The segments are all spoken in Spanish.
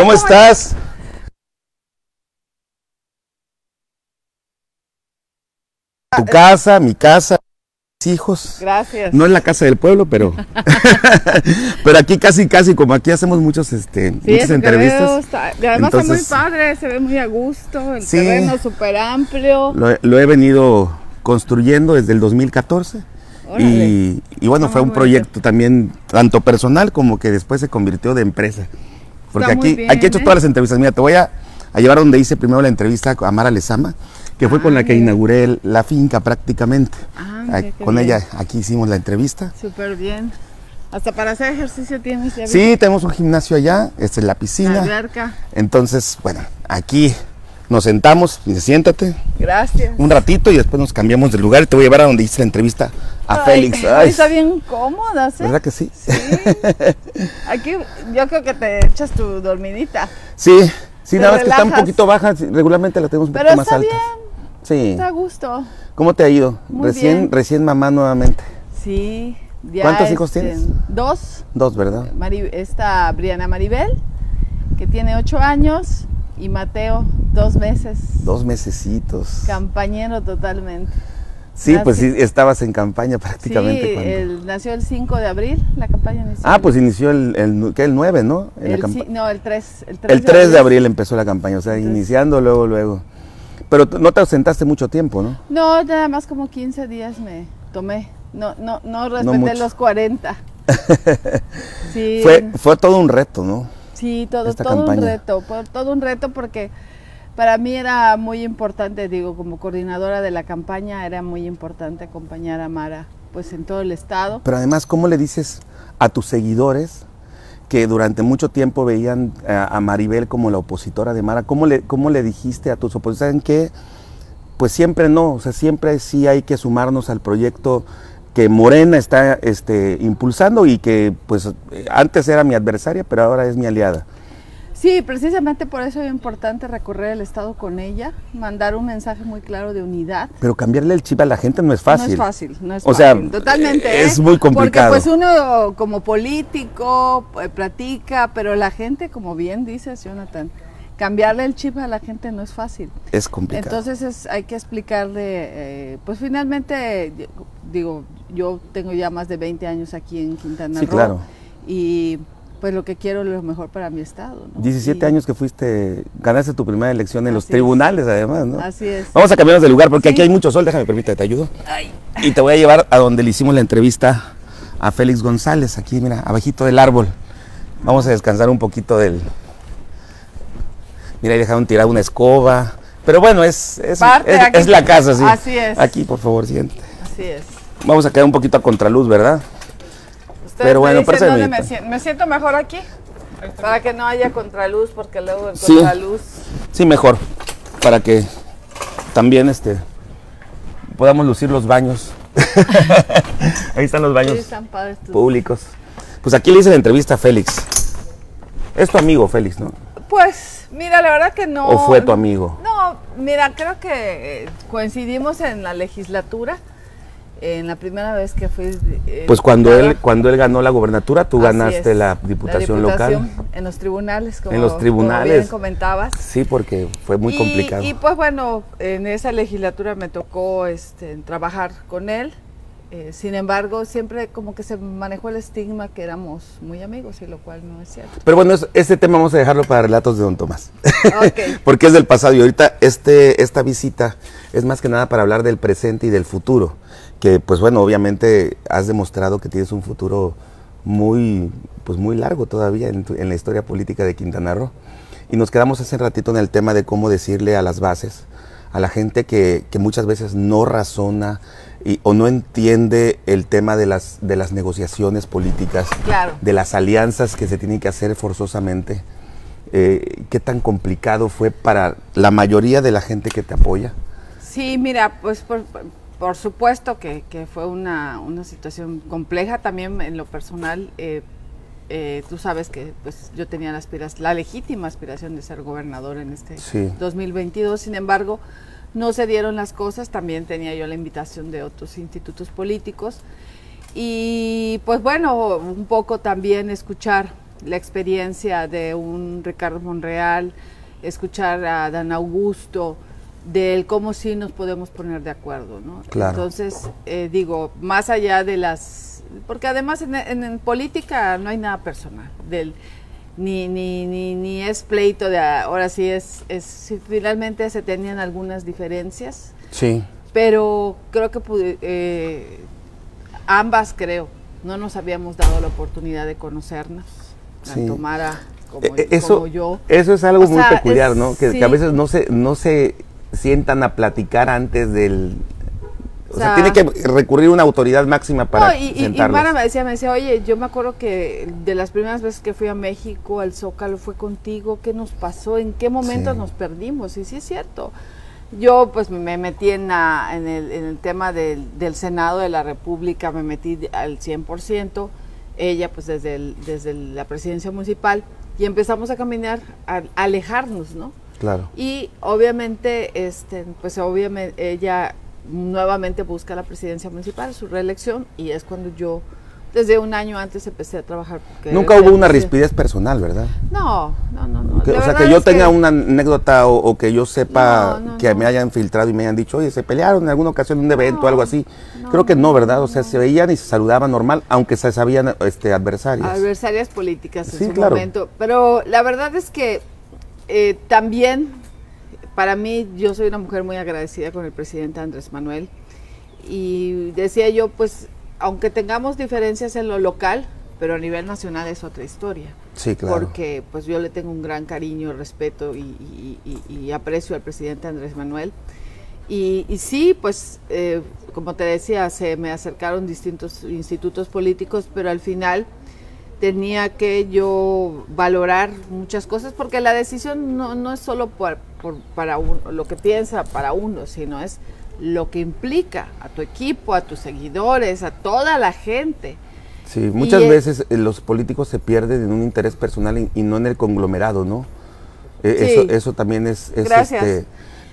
¿Cómo estás? Tu casa, mi casa, mis hijos. Gracias. No es la casa del pueblo, pero pero aquí casi casi como aquí hacemos muchos este Sí, muchas entrevistas. veo está- y además Entonces- está muy padre, se ve muy a gusto, el Sí. terreno súper amplio. Lo, he- lo he venido construyendo desde el 2014. Órale. Y, y bueno, fue un proyecto también tanto personal como que después se convirtió de empresa. Porque aquí, bien, aquí he hecho ¿eh? todas las entrevistas. Mira, te voy a, a llevar donde hice primero la entrevista a Mara Lezama, que fue con Ah, la que mira. inauguré la finca prácticamente. Ah, Ah, mira con bien. ella aquí hicimos la entrevista. Súper bien. Hasta para hacer ejercicio tienes ya Sí, tenemos un gimnasio allá, esta es la piscina. la alberca. Entonces, bueno, aquí nos sentamos, y siéntate Gracias. un ratito y después nos cambiamos de lugar y te voy a llevar a donde hice la entrevista a Ay, Félix. Ay, Está bien cómoda, ¿sí? ¿Verdad que sí? Sí. Aquí yo creo que te echas tu dormidita. Sí, sí, Te nada más que está un poquito baja, regularmente la tenemos un Pero poquito más está alta. bien, Sí. está a gusto. ¿Cómo te ha ido? Muy recién, bien. recién mamá nuevamente. Sí. ya, ¿Cuántos hijos este, tienes? Dos. Dos, ¿verdad? Mari- esta Briana Maribel, que tiene ocho años, y Mateo, dos meses. Dos mesecitos. Campañero totalmente. Sí, pues sí, estabas en campaña prácticamente. sí, cuando- él nació el 5 de abril, la campaña inició. Ah, pues inició el, el, ¿qué? el 9, ¿no? El, campa- no, el 3. El 3, el 3 de abril empezó la campaña, o sea, Entonces- iniciando luego, luego. Pero no te ausentaste mucho tiempo, ¿no? No, nada más como 15 días me tomé. No, no, no respeté mucho. los 40. Sí, Fue, fue todo un reto, ¿no? Sí, todo, esta todo un reto, todo un reto porque para mí era muy importante, digo, como coordinadora de la campaña, era muy importante acompañar a Mara pues en todo el estado. Pero además, ¿cómo le dices a tus seguidores que durante mucho tiempo veían a, a Maribel como la opositora de Mara? ¿Cómo le, cómo le dijiste a tus opositores? ¿Saben qué? Pues siempre no, o sea, siempre sí hay que sumarnos al proyecto que Morena está este, impulsando y que pues eh, antes era mi adversaria, pero ahora es mi aliada. Sí, precisamente por eso es importante recorrer el estado con ella, mandar un mensaje muy claro de unidad. Pero cambiarle el chip a la gente no es fácil. No es fácil, no es O sea, fácil, totalmente. es ¿eh? muy complicado. Porque pues uno como político eh, platica, pero la gente, como bien dices, Jonathan, cambiarle el chip a la gente no es fácil. Es complicado. Entonces es- hay que explicarle, eh, pues finalmente, digo, yo tengo ya más de 20 años aquí en Quintana Sí, Roo. claro. Y pues lo que quiero es lo mejor para mi estado. ¿no? 17 Y- años que fuiste, ganaste tu primera elección en los es. tribunales además, ¿no? Así es. Vamos a cambiarnos de lugar porque Sí. aquí hay mucho sol, déjame, permítame, te ayudo. Y te voy a llevar a donde le hicimos la entrevista a Félix González, aquí, mira, abajito del árbol. Vamos a descansar un poquito del... Mira, ahí dejaron tirada una escoba. Pero bueno, es, es, Parte es- aquí. es la casa, sí. Así es. Aquí, por favor, siéntate. Así es. Vamos a quedar un poquito a contraluz, ¿verdad? Ustedes Pero bueno, parece dónde me, siento, me siento mejor aquí. Para que no haya contraluz, porque luego el Sí. contraluz. Sí, mejor. Para que también este podamos lucir los baños. Ahí están los baños Sí, están públicos. Pues aquí le hice la entrevista a Félix. Es tu amigo, Félix, ¿no? Pues, mira, la verdad que no. ¿O fue tu amigo? No, mira, creo que eh, coincidimos en la legislatura. En la primera vez que fui. eh, Pues cuando él cuando él ganó la gobernatura, tú Así ganaste es, la diputación, diputación local. En los tribunales, como, En los como tribunales. bien comentabas. Sí, porque fue muy y, complicado. Y pues bueno, en esa legislatura me tocó este, trabajar con él. Eh, sin embargo, siempre como que se manejó el estigma que éramos muy amigos, y lo cual no es cierto. Pero bueno, es- este tema vamos a dejarlo para relatos de Don Tomás. Ok. Porque es del pasado y ahorita este, esta visita es más que nada para hablar del presente y del futuro. Que pues bueno, obviamente has demostrado que tienes un futuro muy, pues muy largo todavía en, tu- en la historia política de Quintana Roo. Y nos quedamos hace ratito en el tema de cómo decirle a las bases, a la gente que, que muchas veces no razona y- o no entiende el tema de las, de las negociaciones políticas, Claro. de las alianzas que se tienen que hacer forzosamente. Eh, ¿Qué tan complicado fue para la mayoría de la gente que te apoya? Sí, mira, pues por, por supuesto que, que fue una, una situación compleja también en lo personal. eh, eh, tú sabes que pues yo tenía la, aspiración, la legítima aspiración de ser gobernador en este Sí. 2022, sin embargo, no se dieron las cosas, también tenía yo la invitación de otros institutos políticos y pues bueno, un poco también escuchar la experiencia de un Ricardo Monreal, escuchar a Dan Augusto, del cómo sí nos podemos poner de acuerdo, ¿no? Claro. Entonces, eh, digo, más allá de las... Porque además en, en- en política no hay nada personal, del, ni, ni, ni, ni es pleito de ahora sí es, es finalmente se tenían algunas diferencias, Sí. pero creo que eh, ambas creo, no nos habíamos dado la oportunidad de conocernos, Sí. tanto Mara como, Eh, eh, eso, como yo. eso es algo O muy sea, peculiar, es- ¿no? Que, que a veces no se, no se sientan a platicar antes del... O, O sea, sea, tiene que recurrir a una autoridad máxima para No, y, y- y sentarlos. Mara me decía, me decía, oye, yo me acuerdo que de las primeras veces que fui a México, al Zócalo, fue contigo, ¿qué nos pasó? ¿En qué momento Sí. nos perdimos? Y sí es cierto. Yo pues me metí en, la- en, el, en el tema del, del Senado de la República, me metí al 100%, ella pues desde, el- desde la presidencia municipal, y empezamos a caminar, a, a alejarnos, ¿no? Claro. Y obviamente, este, pues obviamente ella nuevamente busca la presidencia municipal, su reelección, y es cuando yo, desde un año antes, empecé a trabajar. porque Nunca hubo una rispidez personal, ¿verdad? No, no, no. no. Que- o sea, que yo tenga una anécdota o, o que yo sepa No, no, que me hayan filtrado y me hayan dicho, oye, se pelearon en alguna ocasión en un evento o algo así. Creo que no, ¿verdad? O sea, se veían y se saludaban normal, aunque se sabían este, adversarias. adversarias políticas en Sí, su claro. momento. Pero la verdad es que eh, también, para mí, yo soy una mujer muy agradecida con el presidente Andrés Manuel. Y decía yo, pues, aunque tengamos diferencias en lo local, pero a nivel nacional es otra historia. sí, claro. Porque pues yo le tengo un gran cariño, respeto y, y- y- y aprecio al presidente Andrés Manuel. Y, sí, pues eh, como te decía, se me acercaron distintos institutos políticos, pero al final tenía que yo valorar muchas cosas porque la decisión no, no es solo por, por- para uno, lo que piensa para uno, sino es lo que implica a tu equipo, a tus seguidores, a toda la gente. Sí, muchas Y, eh, veces eh, los políticos se pierden en un interés personal y, y no en el conglomerado, ¿no? Eh, Sí. eso, eso también es, es, este,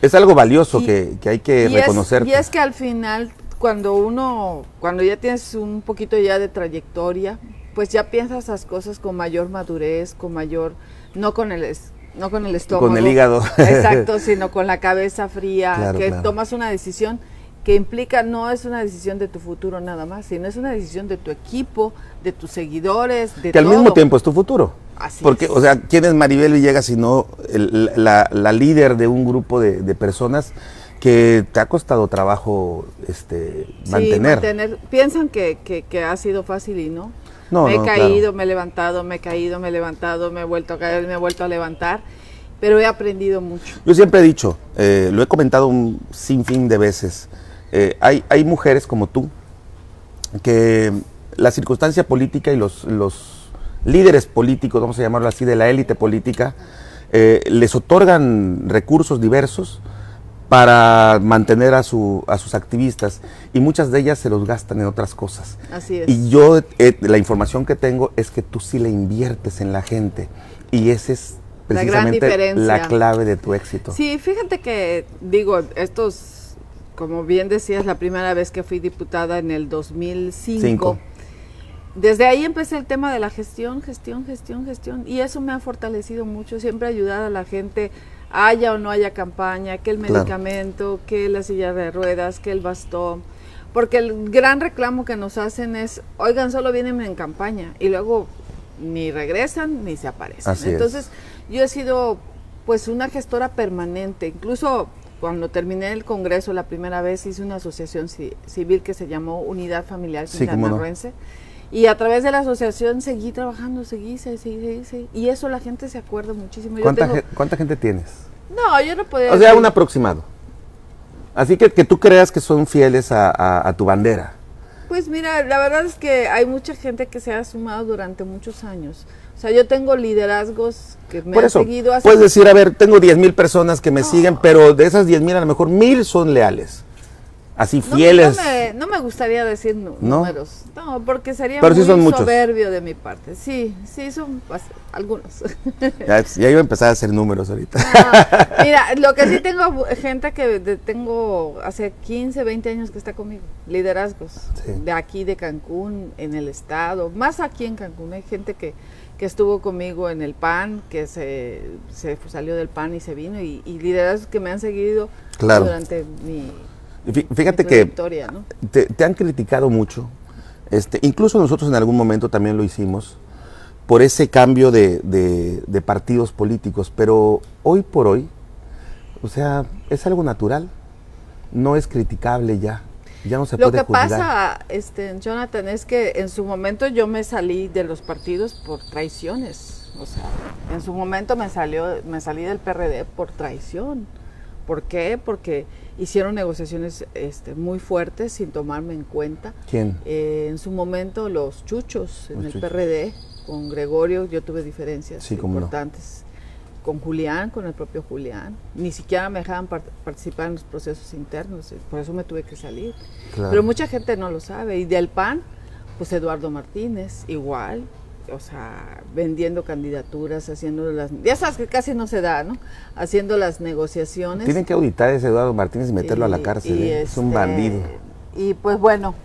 es algo valioso Y- que, que hay que reconocer. y es que al final, cuando uno, cuando ya tienes un poquito ya de trayectoria, pues ya piensas las cosas con mayor madurez, con mayor, no con el, no con el estómago. Con el hígado. Exacto, sino con la cabeza fría, Claro, que claro. tomas una decisión que implica, no es una decisión de tu futuro nada más, sino es una decisión de tu equipo, de tus seguidores, de que al mismo todo. tiempo es tu futuro. Así Porque, es. o sea, ¿quién es Maribel Villegas sino el- la, la líder de un grupo de, de personas que te ha costado trabajo este, Sí, mantener? Piensan que, que, que ha sido fácil y no. No, me he no, caído, claro. me he levantado, me he caído, me he levantado, me he vuelto a caer, me he vuelto a levantar, pero he aprendido mucho. Yo siempre he dicho, eh, lo he comentado un sinfín de veces, eh, hay, hay mujeres como tú que la circunstancia política y los, los líderes políticos, vamos a llamarlo así, de la élite política, eh, les otorgan recursos diversos para mantener a, su, a sus activistas y muchas de ellas se los gastan en otras cosas. Así es. Y yo, eh, la información que tengo es que tú sí le inviertes en la gente y ese es precisamente la clave de tu éxito. Sí, fíjate que, digo, estos, como bien decías, la primera vez que fui diputada en el 2005. Cinco. Desde ahí empecé el tema de la gestión, gestión, gestión, gestión. Y eso me ha fortalecido mucho, siempre ayudar a la gente, haya o no haya campaña, que el Claro. medicamento, que la silla de ruedas, que el bastón. Porque el gran reclamo que nos hacen es, oigan, solo vienen en campaña. Y luego ni regresan ni se aparecen. Así es. Entonces, yo he sido pues una gestora permanente. Incluso cuando terminé el congreso la primera vez hice una asociación ci- civil que se llamó Unidad Familiar Sí, cómo no. Quintanarroense. Y a través de la asociación seguí trabajando, seguí, seguí, seguí, seguí. Y eso la gente se acuerda muchísimo. Yo ¿Cuánta, tengo- gen- cuánta gente tienes? No, yo no podía O sea, decir- un aproximado. Así que que tú creas que son fieles a, a- a tu bandera. Pues mira, la verdad es que hay mucha gente que se ha sumado durante muchos años. O sea, yo tengo liderazgos que me Por han eso, seguido hace puedes decir, a ver, tengo 10 mil personas que me siguen, pero de esas 10 mil a lo mejor mil son leales. Así fieles. No, me, no me gustaría decir números. No, porque sería Pero sí muy muchos. soberbio de mi parte. Sí, sí, son algunos. Ya, ya iba a empezar a hacer números ahorita. Ah, mira, lo que sí tengo gente que de- tengo hace 15, 20 años que está conmigo, liderazgos Sí. de aquí de Cancún, en el estado, más aquí en Cancún, hay gente que, que estuvo conmigo en el PAN, que se, se salió del PAN y se vino, y, y liderazgos que me han seguido Claro. durante mi, Fíjate que te, te han criticado mucho, este, incluso nosotros en algún momento también lo hicimos, por ese cambio de, de- de partidos políticos, pero hoy por hoy, o sea, es algo natural, no es criticable ya, ya no se Lo puede que juzgar. pasa, este, Jonathan, es que en su momento yo me salí de los partidos por traiciones. O sea, en su momento me salió, me salí del PRD por traición. ¿Por qué? Porque hicieron negociaciones este, muy fuertes sin tomarme en cuenta. ¿Quién? Eh, en su momento los chuchos en Los el chuchos. PRD, con Gregorio, yo tuve diferencias Sí, cómo no. importantes. Con Julián, con el propio Julián. Ni siquiera me dejaban par- participar en los procesos internos, eh, por eso me tuve que salir. Claro. Pero mucha gente no lo sabe. Y del PAN, pues Eduardo Martínez, igual. O sea, vendiendo candidaturas, haciendo las... Ya sabes que casi no se da, ¿no? Haciendo las negociaciones. Tienen que auditar a ese Eduardo Martínez y meterlo a la cárcel, y ¿eh? es un este, bandido. Y pues bueno,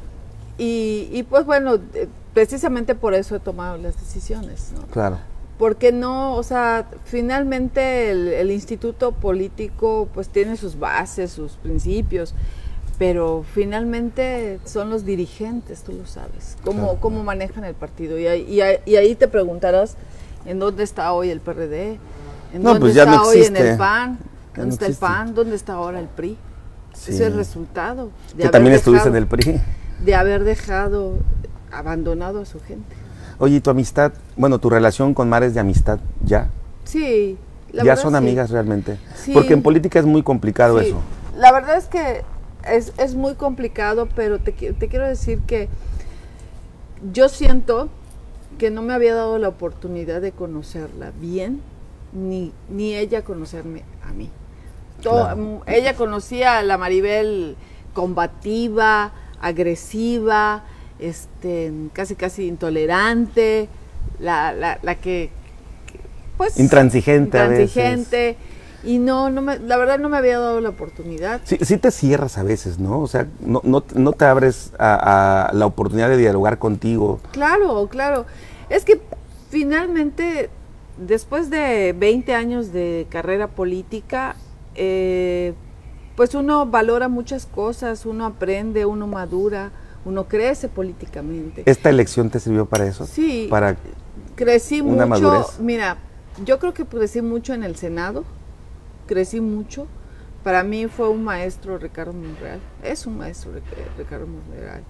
y, y pues bueno, eh, precisamente por eso he tomado las decisiones, ¿no? Claro. Porque no, o sea, finalmente el, el instituto político pues tiene sus bases, sus principios, pero finalmente son los dirigentes, tú lo sabes, cómo, Claro. cómo manejan el partido. Y, ahí- y ahí- y ahí te preguntarás, ¿en dónde está hoy el PRD? ¿En No, dónde pues ya está no hoy en el PAN? ¿Dónde no está el. PAN? ¿Dónde está ahora el PRI? Sí. Ese es el resultado. de Que haber también estuviste en dejado- el PRI. De haber dejado abandonado a su gente. Oye, ¿y tu amistad, bueno, tu relación con Mar es de amistad ya? Sí. la ya verdad son sí. amigas realmente. Sí. Porque en política es muy complicado eso. La verdad es que es, es muy complicado, pero te, te quiero decir que yo siento que no me había dado la oportunidad de conocerla bien, ni, ni ella conocerme a mí. Claro. Ella conocía a la Maribel combativa, agresiva, este, casi casi intolerante, la, la, la que, que, pues Intransigente a veces. Y no, no me, la verdad no me había dado la oportunidad. Sí, sí te cierras a veces, ¿no? O sea, no, no, no te abres a, a la oportunidad de dialogar contigo. Claro, claro. Es que finalmente, después de 20 años de carrera política, eh, pues uno valora muchas cosas, uno aprende, uno madura, uno crece políticamente. ¿Esta elección te sirvió para eso? Sí. Para, Crecí una mucho, madurez. mira, yo creo que crecí mucho en el Senado, crecí mucho. Para mí fue un maestro Ricardo Monreal, es un maestro Ric- Ricardo Monreal.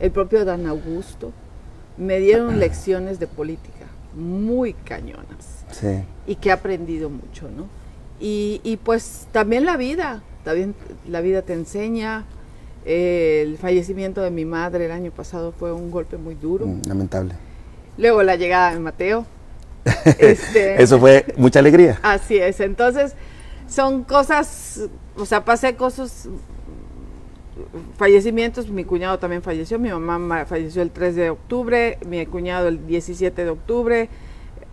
El propio Dan Augusto. Me dieron lecciones de política muy cañonas sí. y que he aprendido mucho, ¿no? Y, y pues también la vida, también la vida te enseña. Eh, el fallecimiento de mi madre el año pasado fue un golpe muy duro. Mm, Lamentable. Luego la llegada de Mateo. Este, Eso fue mucha alegría. Así es. Entonces, son cosas, o sea, pasé cosas, fallecimientos. Mi cuñado también falleció. Mi mamá ma- falleció el 3 de octubre. Mi cuñado el 17 de octubre.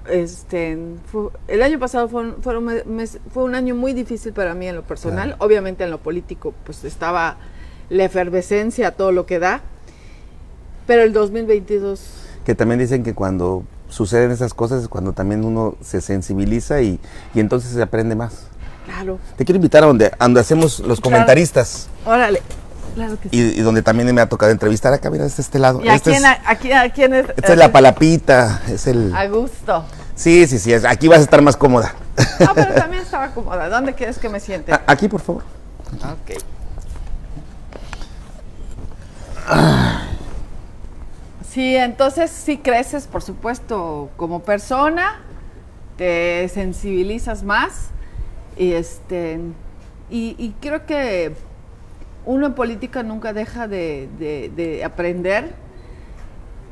Este, fue- el año pasado fue, un- fueron me- mes- fue un año muy difícil para mí en lo personal. Claro. Obviamente en lo político, pues estaba la efervescencia, todo lo que da. Pero el 2022 Que también dicen que cuando suceden esas cosas es cuando también uno se sensibiliza y, y entonces se aprende más. Claro. Te quiero invitar a donde, a donde hacemos los Claro. comentaristas Órale. Claro que sí. y, y donde también me ha tocado entrevistar acá, mira, este, este lado. ¿Y a Este quién, es, a, a quién, a quién es? esta es la palapita, es el... A gusto. Sí, sí, sí, aquí vas a estar más cómoda. Ah, pero también estaba cómoda. ¿Dónde quieres que me siente? A- Aquí, por favor. Ok. Sí, entonces sí creces, por supuesto, como persona, te sensibilizas más y este y, y creo que uno en política nunca deja de, de- de aprender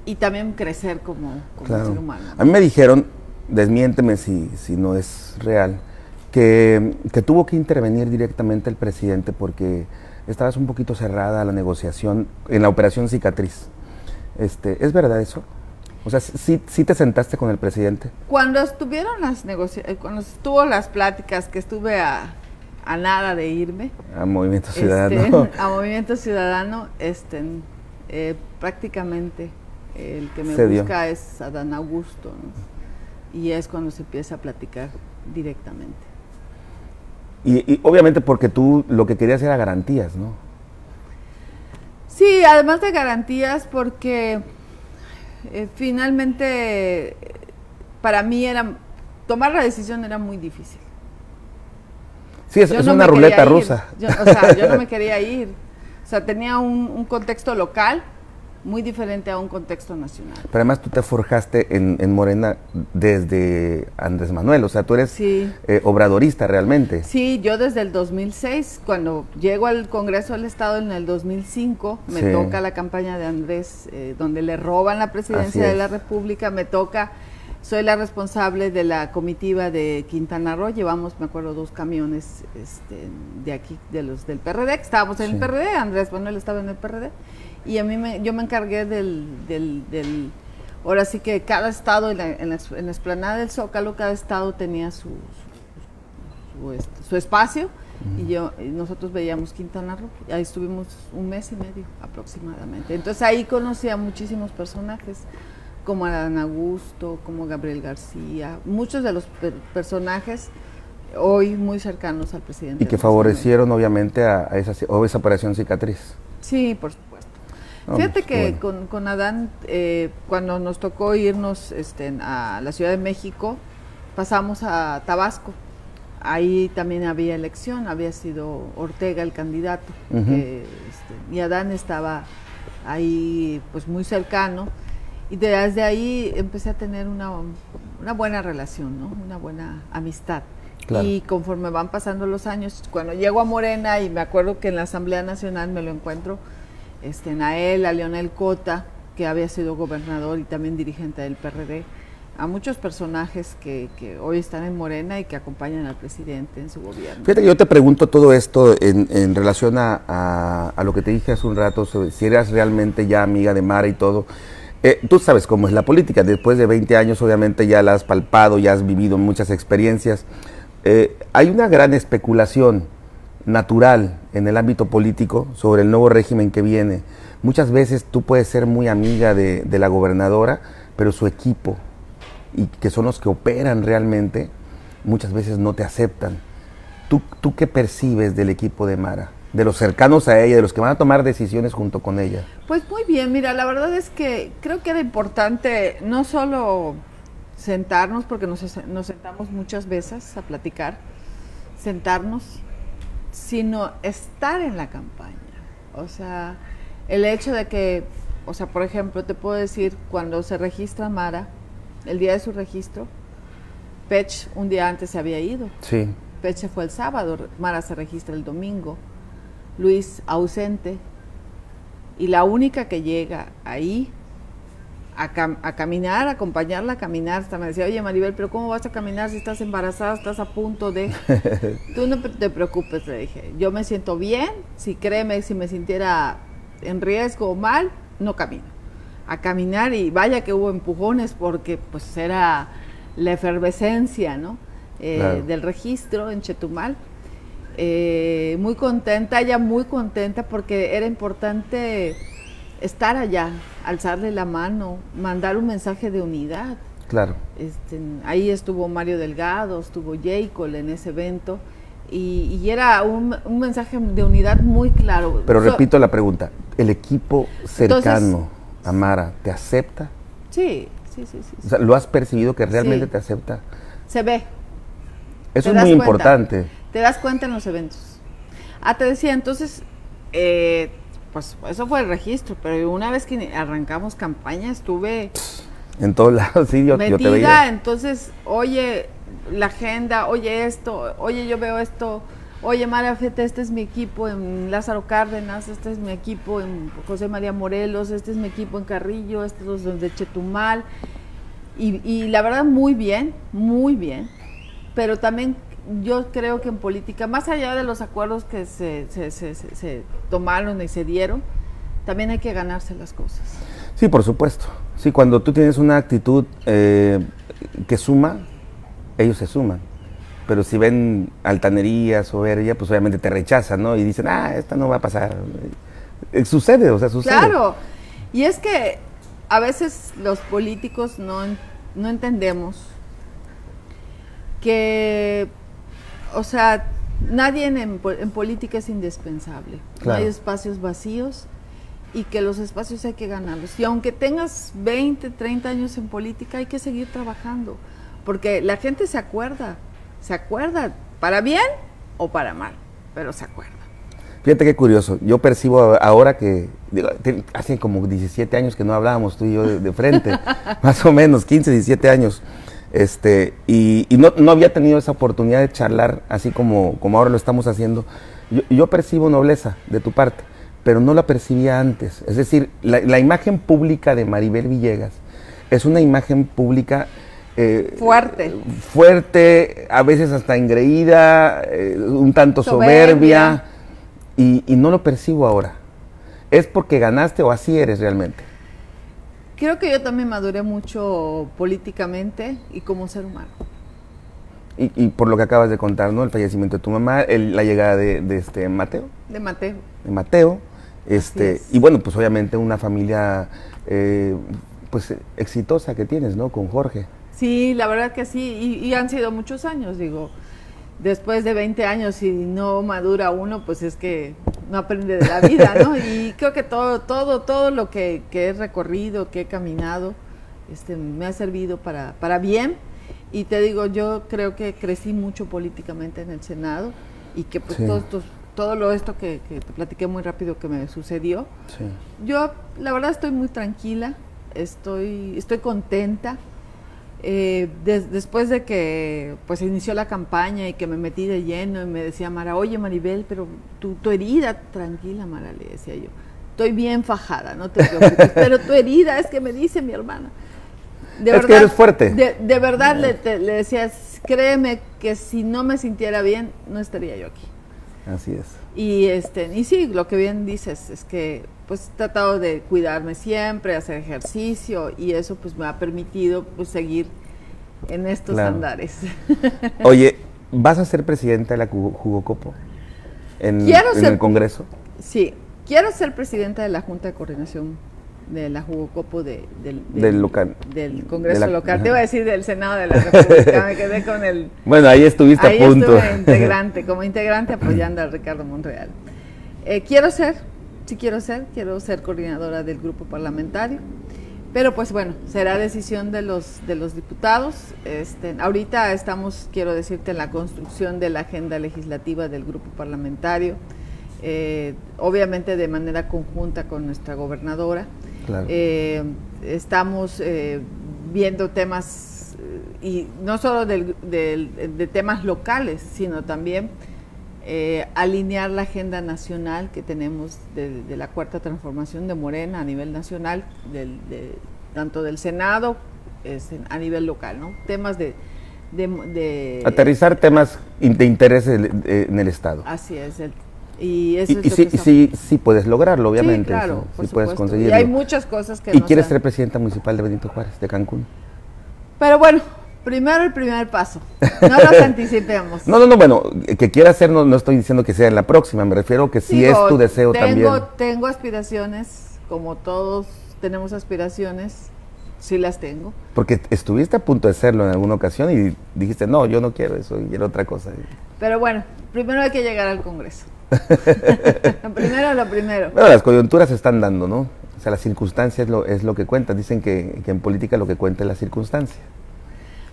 y también crecer como, como Claro. ser humano. A mí me dijeron, desmiénteme si, si no es real, que, que tuvo que intervenir directamente el presidente porque estabas un poquito cerrada a la negociación en la operación cicatriz. Este, ¿Es verdad eso? O sea, ¿sí, sí te sentaste con el presidente? Cuando estuvieron las negociaciones, cuando estuvo las pláticas, que estuve a, a nada de irme, A Movimiento este, Ciudadano. a Movimiento Ciudadano, este, eh, prácticamente el que me Se dio. busca es Adán Augusto. ¿no? y es cuando se empieza a platicar directamente. Y, obviamente porque tú lo que querías era garantías, ¿no? Sí, además de garantías porque eh, finalmente para mí era tomar la decisión era muy difícil. Sí, es, una ruleta rusa. o sea, yo no me quería ir. O sea, tenía un contexto local muy diferente a un contexto nacional. Pero además tú te forjaste en, Morena desde Andrés Manuel, o sea, tú eres eh, obradorista realmente. Sí, yo desde el 2006, cuando llego al Congreso del Estado en el 2005, me toca la campaña de Andrés, eh, donde le roban la presidencia de la República, me toca, soy la responsable de la comitiva de Quintana Roo, llevamos, me acuerdo, dos camiones este, de aquí, de los del PRD, estábamos en el PRD, Andrés Manuel estaba en el PRD y a mí me, yo me encargué del, del, ahora sí que cada estado en la, en, la, esplanada del Zócalo, cada estado tenía su, su, este, espacio y yo nosotros veíamos Quintana Roo, ahí estuvimos un mes y medio aproximadamente. Entonces ahí conocí a muchísimos personajes como Adán Augusto, como Gabriel García, muchos de los personajes hoy muy cercanos al presidente. Y que favorecieron obviamente a, esa, a esa operación cicatriz. Sí, por supuesto. Fíjate que con, Adán, eh, cuando nos tocó irnos este, a la Ciudad de México, pasamos a Tabasco. Ahí también había elección, había sido Ortega el candidato. Este, y Adán estaba ahí pues muy cercano. Y desde ahí empecé a tener una, buena relación, ¿no? una buena amistad. Y conforme van pasando los años, cuando llego a Morena y me acuerdo que en la Asamblea Nacional me lo encuentro, este, a a Leonel Cota, que había sido gobernador y también dirigente del PRD, a muchos personajes que, hoy están en Morena y que acompañan al presidente en su gobierno. Fíjate, yo te pregunto todo esto en, relación a, lo que te dije hace un rato, si eras realmente ya amiga de Mara y todo. Eh, tú sabes cómo es la política, después de 20 años obviamente ya la has palpado, ya has vivido muchas experiencias. Eh, hay una gran especulación natural en el ámbito político sobre el nuevo régimen que viene. Muchas veces tú puedes ser muy amiga de, la gobernadora, pero su equipo, y que son los que operan realmente, muchas veces no te aceptan. ¿Tú, ¿Tú qué percibes del equipo de Mara? De los cercanos a ella, de los que van a tomar decisiones junto con ella. Pues muy bien, mira, la verdad es que creo que era importante no solo sentarnos, porque nos, nos sentamos muchas veces a platicar, sentarnos, sino estar en la campaña. O sea, el hecho de que, o sea, por ejemplo, te puedo decir, cuando se registra Mara, el día de su registro, Pech un día antes se había ido. Sí. Pech se fue el sábado, Mara se registra el domingo, Luis ausente, y la única que llega ahí a, caminar, a acompañarla a caminar. Hasta me decía, oye Maribel, pero ¿cómo vas a caminar si estás embarazada, estás a punto de... Tú no te preocupes, le dije. Yo me siento bien, si créeme, si me sintiera en riesgo o mal, no camino. A caminar y vaya que hubo empujones porque pues era la efervescencia, ¿no? Eh, del registro en Chetumal. Eh, muy contenta, ella muy contenta porque era importante estar allá, alzarle la mano, mandar un mensaje de unidad. Claro. Este, ahí estuvo Mario Delgado, estuvo Jacob en ese evento. Y, era un, mensaje de unidad muy claro. Pero repito la pregunta, ¿el equipo cercano a Mara te acepta? Sí, sí, sí. sí, ¿Lo has percibido que realmente te acepta? Se ve. Eso es muy importante. Te das cuenta en los eventos. Ah, te decía, entonces, eh, pues eso fue el registro, pero una vez que arrancamos campaña estuve... En todos lados, sí, yo, metida, te veía. entonces, oye, la agenda, oye esto, oye, yo veo esto, oye, María Fete, este es mi equipo en Lázaro Cárdenas, este es mi equipo en José María Morelos, este es mi equipo en Carrillo, este es de Chetumal, y, y la verdad muy bien, muy bien, pero también yo creo que en política, más allá de los acuerdos que se, se, se, se, tomaron y se dieron, también hay que ganarse las cosas. Sí, por supuesto. Sí, cuando tú tienes una actitud eh, que suma, ellos se suman. Pero si ven altanería, soberbia, pues obviamente te rechazan, ¿no? Y dicen, ah, esta no va a pasar. Eh, sucede, o sea, sucede. Claro. Y es que a veces los políticos no, no entendemos que, o sea, nadie en, política es indispensable. No hay espacios vacíos y que los espacios hay que ganarlos. Y aunque tengas 20, 30 años en política, hay que seguir trabajando, porque la gente se acuerda, se acuerda, para bien o para mal, pero se acuerda. Fíjate qué curioso, yo percibo ahora que, hace como 17 años que no hablábamos tú y yo de, frente, más o menos, 15, 17 años, este, y, no, no, había tenido esa oportunidad de charlar así como, como ahora lo estamos haciendo. Yo, yo percibo nobleza de tu parte pero no la percibía antes. Es decir, la, imagen pública de Maribel Villegas es una imagen pública eh, fuerte. Fuerte, a veces hasta engreída, eh, un tanto soberbia, y, no lo percibo ahora. ¿Es porque ganaste o así eres realmente? Creo que yo también maduré mucho políticamente y como ser humano. Y, por lo que acabas de contar, ¿no? El fallecimiento de tu mamá, la llegada de, de, este Mateo. De Mateo. De Mateo. Este, y bueno, pues obviamente una familia eh, pues exitosa que tienes, ¿no? Con Jorge. Sí, la verdad que sí, y, han sido muchos años, digo. Después de 20 años y no madura uno, pues es que no aprende de la vida, ¿no? Y creo que todo, todo, todo lo que, he recorrido, que he caminado, este, me ha servido para, para bien. Y te digo, yo creo que crecí mucho políticamente en el Senado y que pues todos estos todo lo esto que, te platiqué muy rápido que me sucedió. Yo, la verdad, estoy muy tranquila, estoy, estoy contenta. Eh, después de que pues inició la campaña y que me metí de lleno y me decía Mara, oye Maribel, pero tu, tu herida, tranquila Mara, le decía yo, estoy bien fajada, no te preocupes, pero tu herida es que me dice mi hermana. De es verdad, que eres fuerte. De, verdad le, le decías, créeme que si no me sintiera bien, no estaría yo aquí. Así es. Y este, y sí, lo que bien dices es que pues he tratado de cuidarme siempre, hacer ejercicio y eso pues me ha permitido pues seguir en estos andares. Oye, ¿vas a ser presidenta de la Jugocopo en, en el Congreso? Sí, quiero ser presidenta de la Junta de Coordinación de la Jugocopo de, del, del, local. Del Congreso local. Te iba a decir del Senado de la República, me quedé con el... Bueno, ahí estuviste a punto. Estuve integrante, como integrante apoyando a Ricardo Monreal. Eh, quiero ser, sí quiero ser, quiero ser coordinadora del grupo parlamentario, pero pues bueno, será decisión de los, de los diputados. Este, ahorita estamos, quiero decirte, en la construcción de la agenda legislativa del grupo parlamentario, eh, obviamente de manera conjunta con nuestra gobernadora. Eh, estamos eh, viendo temas, eh, y no solo de temas locales, sino también alinear la agenda nacional que tenemos de, la cuarta transformación de Morena a nivel nacional, tanto del Senado a nivel local, ¿no? Temas de, Aterrizar temas de interés en el Estado. Así es, el y eso es sí, sí, sí, puedes lograrlo, obviamente. Sí, claro, sí, puedes conseguirlo. Y hay muchas cosas que ¿Y quieres ser presidenta municipal de Benito Juárez, de Cancún? Pero bueno, primero el primer paso. No nos anticipemos. No, no, no, bueno, que quiera hacer no, no estoy diciendo que sea en la próxima, me refiero que si es tu deseo también. Tengo aspiraciones, como todos tenemos aspiraciones, sí las tengo. Porque estuviste a punto de serlo en alguna ocasión y dijiste, no, yo no quiero eso, y quiero otra cosa. Pero bueno, primero hay que llegar al Congreso. primero lo primero. Bueno, las coyunturas se están dando, ¿no? O sea, las circunstancias lo, es lo que cuenta. Dicen que, en política lo que cuenta es la circunstancia.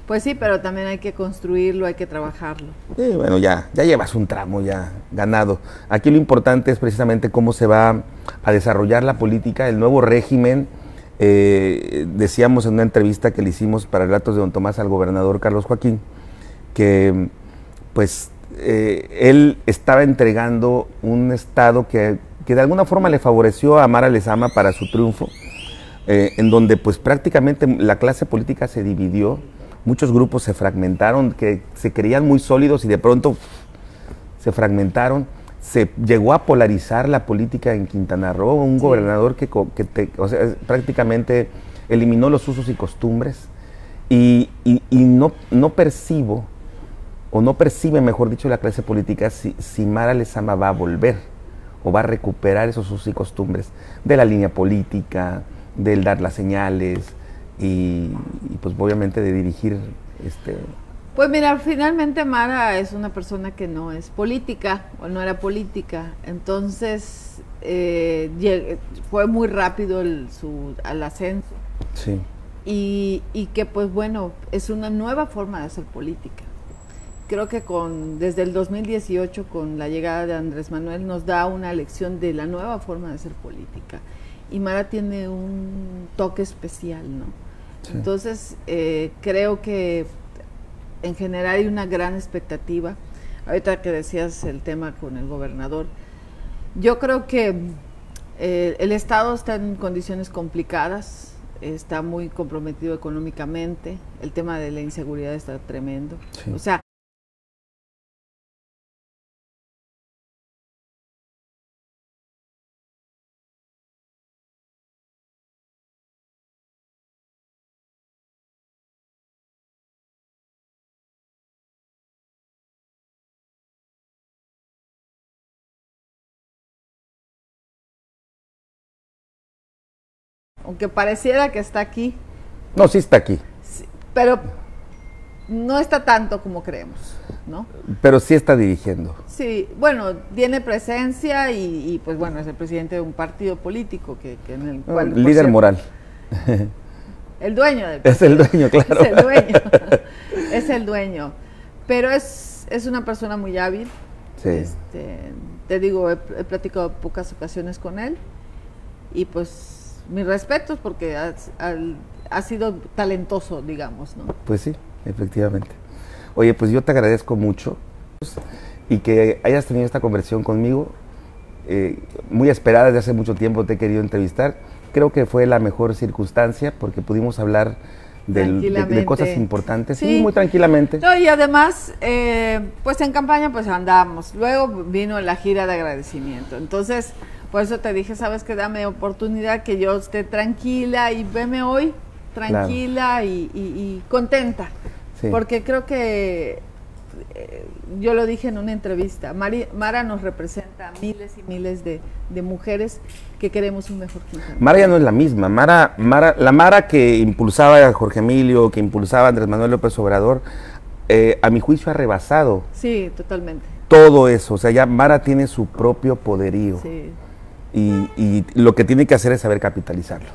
Pues sí, pero también hay que construirlo, hay que trabajarlo. Sí, bueno, ya, ya llevas un tramo ya ganado. Aquí lo importante es precisamente cómo se va a desarrollar la política, el nuevo régimen. Eh, decíamos en una entrevista que le hicimos para Relatos de Don Tomás al gobernador Carlos Joaquín, que pues eh, él estaba entregando un Estado que, de alguna forma le favoreció a Mara Lezama para su triunfo, eh, en donde pues prácticamente la clase política se dividió, muchos grupos se fragmentaron, que se creían muy sólidos y de pronto se fragmentaron. Se llegó a polarizar la política en Quintana Roo, un gobernador que, prácticamente eliminó los usos y costumbres y, no, no percibo o no percibe, mejor dicho, la clase política si, si Mara Lezama va a volver o va a recuperar esos usos y costumbres de la línea política, del dar las señales y, pues obviamente de dirigir este, Pues mira, finalmente Mara es una persona que no es política o no era política, entonces eh, fue muy rápido el, su al ascenso. Sí. Y, y, que pues bueno, es una nueva forma de hacer política. Creo que con desde el 2018 con la llegada de Andrés Manuel nos da una lección de la nueva forma de hacer política. Y Mara tiene un toque especial, ¿no? Entonces, eh, creo que en general hay una gran expectativa. Ahorita que decías el tema con el gobernador, yo creo que eh, el Estado está en condiciones complicadas, está muy comprometido económicamente, el tema de la inseguridad está tremendo. O sea, aunque pareciera que está aquí. No, sí está aquí. pero no está tanto como creemos, ¿no? Pero sí está dirigiendo. Sí, bueno, tiene presencia y, pues bueno, es el presidente de un partido político que, en el cual... líder moral. El dueño del Es el dueño, claro. Es el dueño. es el dueño. Pero es, es una persona muy hábil. Sí. Este, te digo, he platicado pocas ocasiones con él y pues mis respetos porque ha, sido talentoso, digamos, ¿no? Pues sí, efectivamente. Oye, pues yo te agradezco mucho y que hayas tenido esta conversión conmigo. Eh, muy esperada desde hace mucho tiempo te he querido entrevistar. Creo que fue la mejor circunstancia porque pudimos hablar de, cosas importantes, sí. muy tranquilamente. No, y además, eh, pues en campaña pues andamos. Luego vino la gira de agradecimiento. Entonces, por eso te dije, sabes que dame oportunidad que yo esté tranquila y veme hoy tranquila y, contenta. Porque creo que eh, yo lo dije en una entrevista, Mara nos representa a miles y miles de, mujeres que queremos un mejor Quintana. Mara ya no es la misma. Mara, Mara, la Mara que impulsaba a Jorge Emilio, que impulsaba a Andrés Manuel López Obrador, eh, a mi juicio ha rebasado. Sí, totalmente. Todo eso. O sea, ya Mara tiene su propio poderío. Sí y, lo que tiene que hacer es saber capitalizarlo.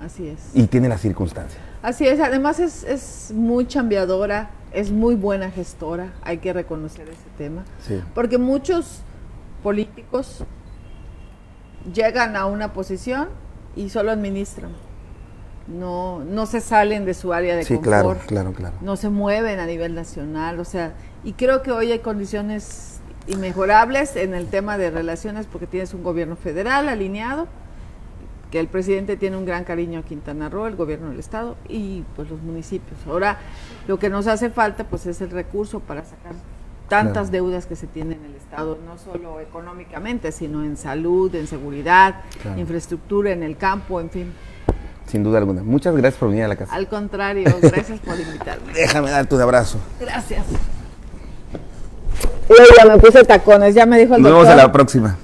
Así es. Y tiene las circunstancias. Así es, además es, es muy chambeadora, es muy buena gestora, hay que reconocer ese tema. Sí. Porque muchos políticos llegan a una posición y solo administran. No, no se salen de su área de sí, claro, claro, claro. No se mueven a nivel nacional, o sea, y creo que hoy hay condiciones inmejorables en el tema de relaciones porque tienes un gobierno federal alineado, que el presidente tiene un gran cariño a Quintana Roo, el gobierno del estado y pues los municipios. Ahora lo que nos hace falta pues es el recurso para sacar tantas deudas que se tienen en el estado, no solo económicamente, sino en salud, en seguridad, infraestructura, en el campo, en fin. Sin duda alguna. Muchas gracias por venir a la casa. Al contrario, gracias por invitarme. Déjame darte un abrazo. Gracias. Yo ya me puse tacones, ya me dijo el Nos vemos a la próxima.